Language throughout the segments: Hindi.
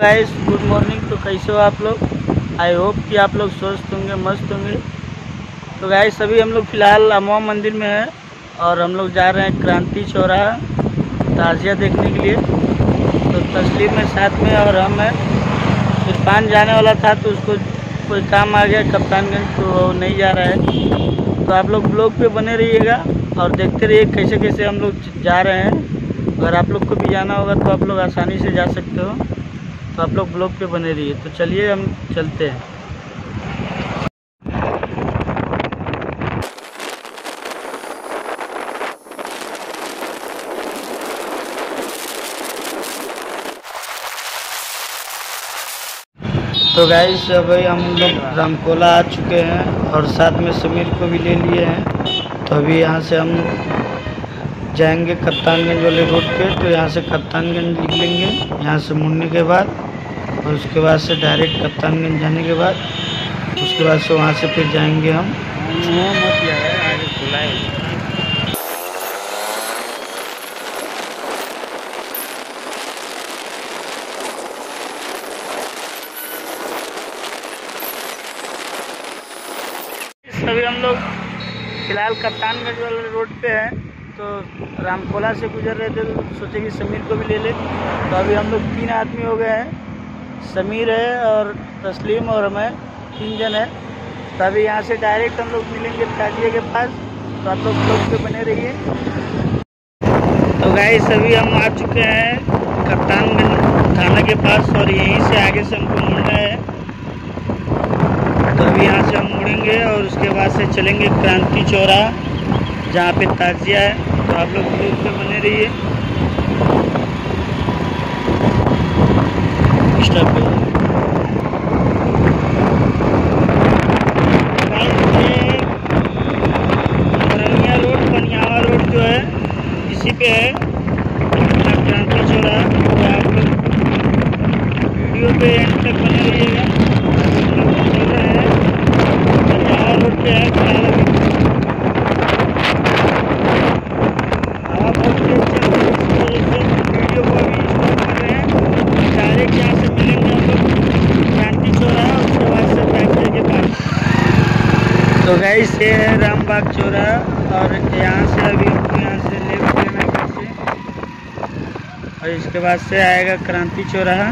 गाइस गुड मॉर्निंग तो कैसे हो आप लोग? आई होप कि आप लोग स्वस्थ होंगे, मस्त होंगे। तो गाइस अभी हम लोग फ़िलहाल अमवा मंदिर में हैं और हम लोग जा रहे हैं क्रांति चौराहा ताजिया देखने के लिए। तो तस्लीम में साथ में और हम हैं। इरफान जाने वाला था तो उसको कोई काम आ गया, कप्तानगंज तो नहीं जा रहा है। तो आप लोग ब्लॉग पे बने रहिएगा और देखते रहिए कैसे कैसे हम लोग जा रहे हैं। अगर आप लोग को भी जाना होगा तो आप लोग आसानी से जा सकते हो। तो आप लोग ब्लॉग पे बने रहिए। तो चलिए हम चलते हैं। तो गाइस अभी हम लोग रामकोला आ चुके हैं और साथ में समीर को भी ले लिए हैं। तो अभी यहाँ से हम जाएँगे कप्तानगंज वाले रोड पे तो यहाँ से कप्तानगंज निकलेंगे, यहाँ से मुड़ने के बाद, और उसके बाद से डायरेक्ट कप्तानगंज जाने के बाद, उसके बाद से वहाँ से फिर जाएँगे हम। अभी हम लोग फ़िलहाल कप्तानगंज वाले रोड पे हैं। तो रामकोला से गुजर रहे थे तो सोचे कि समीर को भी ले लें। तो अभी हम लोग तीन आदमी हो गए हैं। समीर है और तस्लीम और हमें तीन जन है। तो अभी यहाँ से डायरेक्ट हम लोग मिलेंगे ताजिए के पास। तो आप लोग ब्लॉग पे बने रहिए। तो गाइस अभी हम आ चुके हैं कप्तानगंज थाना के पास और यहीं से आगे से हमको मुड़ना है। तो अभी यहाँ से हम मुड़ेंगे और उसके बाद से चलेंगे क्रांति चौरा, जहाँ पे ताजिया है। तो आप लोग ग्रुप पे बने रहिए स्टॉप पे मरनिया रोड पनियावा रोड जो है इसी पे है अपना क्रांति चौरा तो आप लोग वीडियो पे एंड तक बने रहिएगा हम लोग चल रहे हैं पनियावा रोड पे है फ़िलहाल अभी हवा बहुत तेज चल रही है इसकी वजह से वीडियो को अभी स्टॉप कर रहे हैं डायरेक्ट यहाँ से मिलेंगे हम लोग क्रांति चौराहा उसके बाद से फैक्ट्री के पास तो गाइस, ये है रामबाग चौरा और यहाँ से अभी हमको यहाँ से लेफ़्ट लेना कैसे? और इसके बाद से आएगा क्रांति चौराहा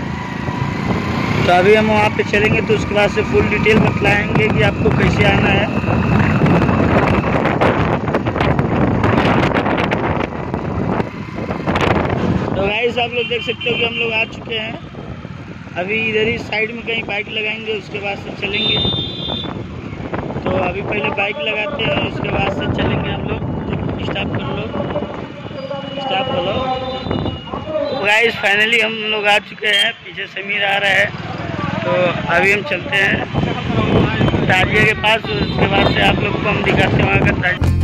तो अभी हम वहाँ पे चलेंगे तो उसके बाद से फुल डिटेल बतलाएँगे कि आपको कैसे आना है। तो गाइस, आप लोग देख सकते हो कि हम लोग आ चुके हैं। अभी इधर ही साइड में कहीं बाइक लगाएँगे, उसके बाद से चलेंगे। अभी पहले बाइक लगाते हैं, उसके बाद से चलेंगे हम लोग। स्टाफ कर लो। स्टाफ कर लो। गाइस फाइनली हम लोग आ चुके हैं। पीछे समीर आ रहा है। तो अभी हम चलते हैं। ताजिया के पास, उसके बाद से आप लोग को हम दिखाते हैं वहाँ का ताजिया।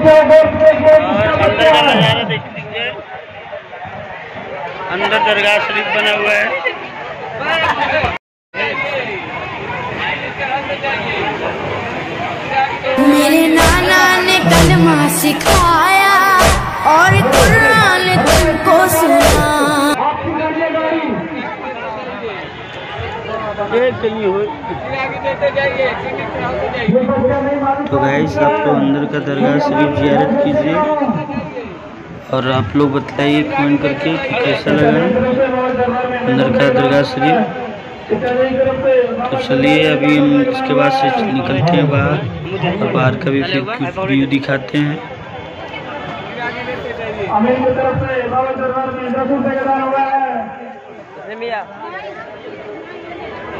अंदर का नज़ारा देख लीजिए। अंदर दरगाह शरीफ बना हुआ है। मेरे नाना ने कलमा सिखाया और कुरान तुमको सुना ये हो। तो गाइस आप लोग अंदर का दरगाह शरीफ जियारत कीजिए। और आप लोग बताइए कमेंट करके कि कैसा लगा अंदर का दरगाह शरीफ। तो चलिए अभी हम इसके बाद से निकलते हैं बाहर और बाहर का भी कुछ व्यू दिखाते हैं। अमीर की तरफ़ से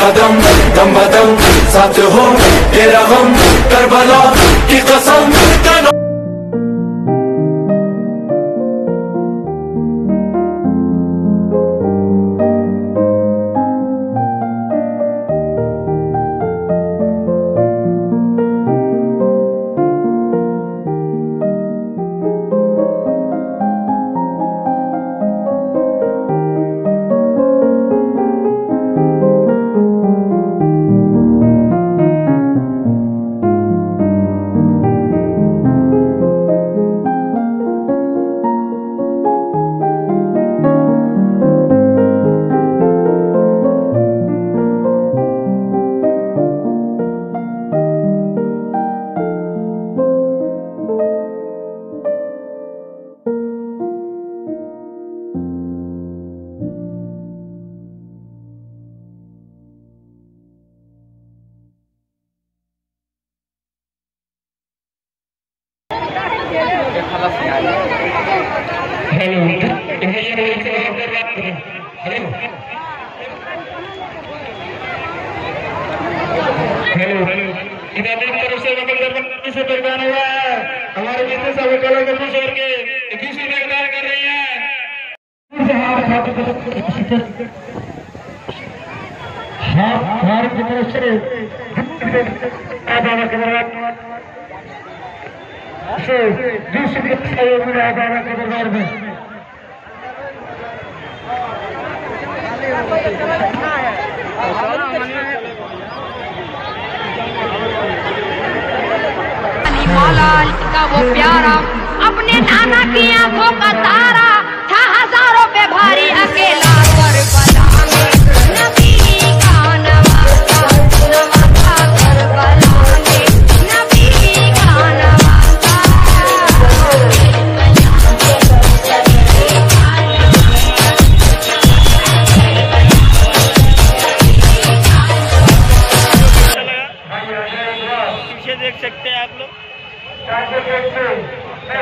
कदम दम बदम साथ हो तेरा हम करबला की कसम। कनो हेलो इधर एक तरफ़ से नकल से प्रदान हुआ है हमारे मित्र सब कलर के खुश होकर के बीस रुपए कर रही है हाथ हाथ की तरफ़ से से दरबार में। का वो प्यारा, अपने नाना की आँखों का तारा, था हज़ारों पे भारी अकेला। करबला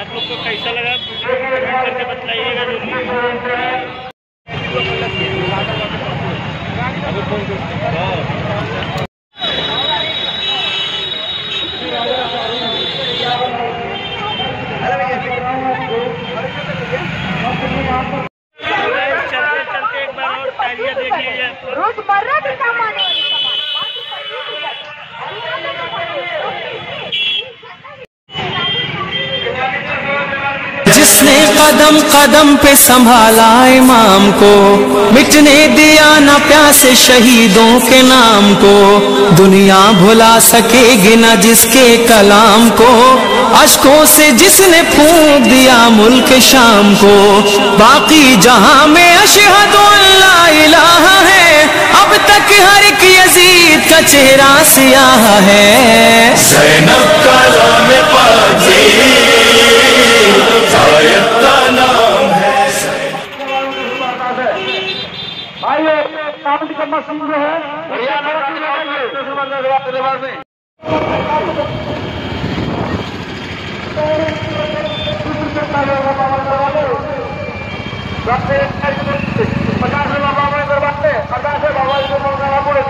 आप लोग को कैसा लगा कमेंट करके बताइए चलते चलते एक बार और तालियाँ देख लीजिए आप लोग। रोज़मर्रा के सामान है जिसने कदम कदम पे संभाला इमाम को। मिटने दिया न प्यासे शहीदों के नाम को। दुनिया भुला सकेगी न जिसके कलाम को। अशकों से जिसने फूंक दिया मुल्क शाम को। बाकी जहाँ में अशहद अल्लाह इलाहा है, अब तक हर एक यजीद का चेहरा सियाह है। जैनब का नाम पाजी आयत का नाम है भाइयों काउंट का मशीन जो है। दरबार में पचास रुपया बाबा दरबार में पचास है बाबा जी को बाबा को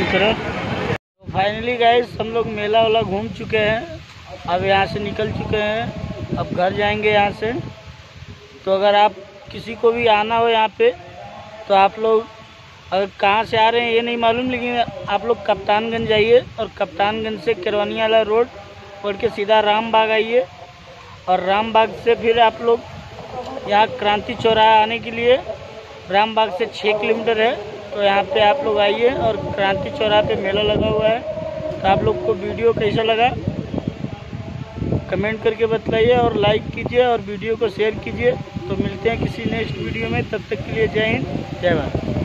बंद करो। तो फाइनली गाइस हम लोग मेला वाला घूम चुके हैं। अब यहाँ से निकल चुके हैं। अब घर जाएँगे यहाँ से। तो अगर आप किसी को भी आना हो यहाँ पे तो आप लोग अगर कहाँ से आ रहे हैं ये नहीं मालूम, लेकिन आप लोग कप्तानगंज जाइए और कप्तानगंज से किरवानी वाला रोड पढ़ के सीधा राम बाग आइए। और राम बाग से फिर आप लोग यहाँ क्रांति चौराहा आने के लिए राम बाग से छः किलोमीटर है। तो यहाँ पे आप लोग आइए और क्रांति चौराहे पे मेला लगा हुआ है। तो आप लोग को वीडियो कैसा लगा? कमेंट करके बतलाइए और लाइक कीजिए और वीडियो को शेयर कीजिए। तो मिलते हैं किसी नेक्स्ट वीडियो में। तब तक के लिए जय हिंद। जय भारत।